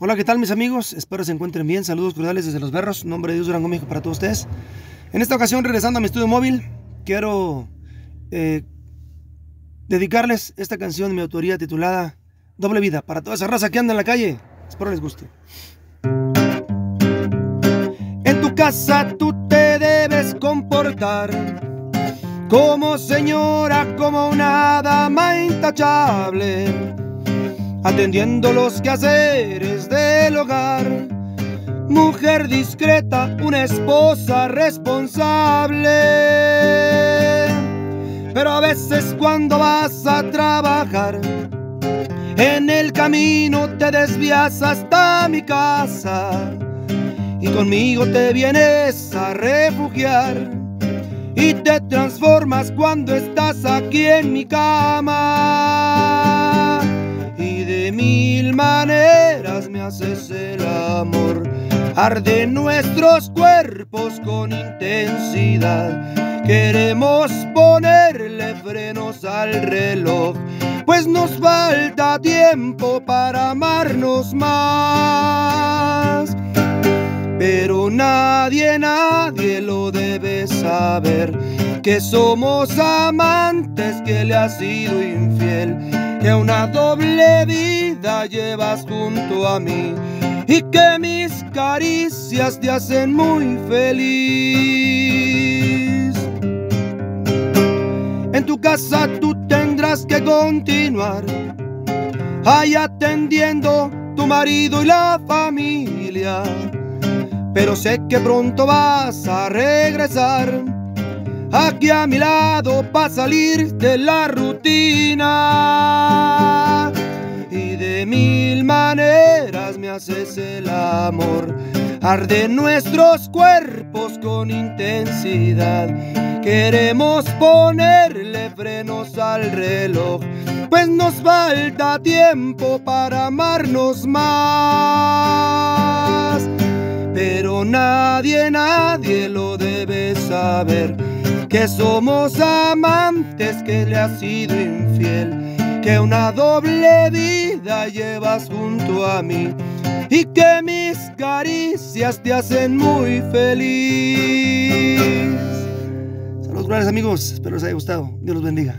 Hola, ¿qué tal mis amigos? Espero se encuentren bien. Saludos cordiales desde Los Berros. Nombre de Dios Durango, México para todos ustedes. En esta ocasión, regresando a mi estudio móvil, quiero eh, dedicarles esta canción de mi autoría titulada Doble Vida para toda esa raza que anda en la calle. Espero les guste. En tu casa tú te debes comportar como señora, como una dama intachable atendiendo los quehaceres del hogar. Mujer discreta, una esposa responsable. Pero a veces cuando vas a trabajar, en el camino te desvías hasta mi casa. Y conmigo te vienes a refugiar. Y te transformas cuando estás aquí en mi cama mil maneras me haces el amor. Arde nuestros cuerpos con intensidad. Queremos ponerle frenos al reloj, pues nos falta tiempo para amarnos más. Pero nadie, nadie lo debe saber, que somos amantes que le ha sido infiel que una doble llevas junto a mí y que mis caricias te hacen muy feliz. En tu casa tú tendrás que continuar ahí atendiendo tu marido y la familia, pero sé que pronto vas a regresar aquí a mi lado para salir de la rutina. Maneras me haces el amor. Arde nuestros cuerpos con intensidad. Queremos ponerle frenos al reloj, pues nos falta tiempo para amarnos más. Pero nadie, nadie lo debe saber que somos amantes que le has sido infiel, que una doble vida llevas junto a mí y que mis caricias te hacen muy feliz. Saludos, grandes amigos, espero les haya gustado. Dios los bendiga.